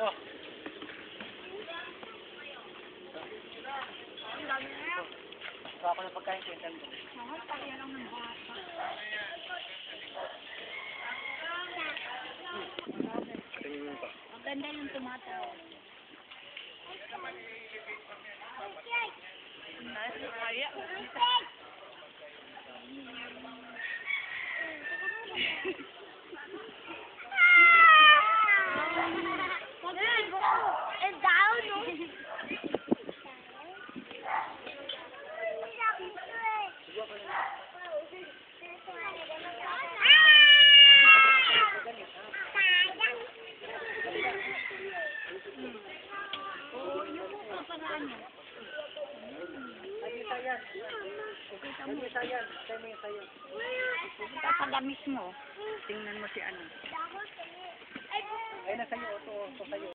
Oh. Na. Baka ko ng pagkain ko yung mo. Ako, kaya lang ng bata. Ang ganda yung tumatawa. Nice kaya. Mo isa yan. Pupunta sa gamis mo. Tingnan mo si ano. Ay, nasa iyo. Ito, ito sa'yo.